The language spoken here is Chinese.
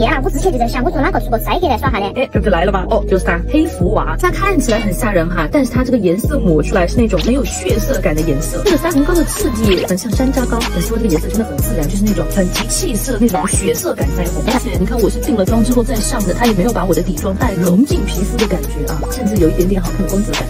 天啊，我之前就在想，我说哪个出个腮黑来耍哈嘞？哎，这不就来了吗？哦，就是它，黑福娃。它看起来很吓人哈，但是它这个颜色抹出来是那种很有血色感的颜色。这个腮红膏的质地很像山楂膏，但是说这个颜色真的很自然，就是那种很提气色那种血色感腮红。而且你看我是定了妆之后再上的，它也没有把我的底妆带融进皮肤的感觉啊，甚至有一点点好看的光泽感。